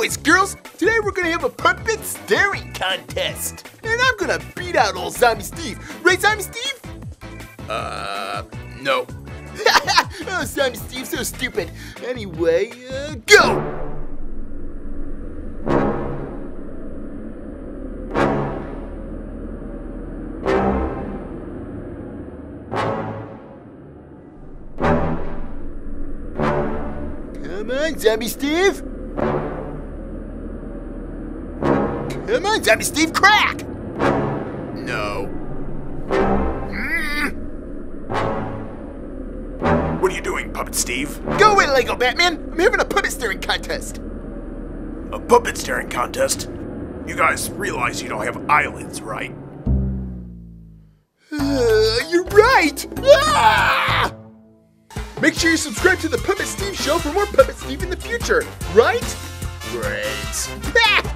Boys, girls, today we're gonna have a puppet staring contest. And I'm gonna beat out old Zombie Steve. Right, Zombie Steve? Uh, no. oh, Zombie Steve, so stupid. Anyway, uh, go! Come on, Zombie Steve. Come on, Zombie Steve, crack! No. Mm. What are you doing, Puppet Steve? Go away, Lego Batman! I'm having a puppet staring contest! A puppet staring contest? You guys realize you don't have eyelids, right? Uh, you're right! Ah! Make sure you subscribe to the Puppet Steve Show for more Puppet Steve in the future, right? Right. Ah!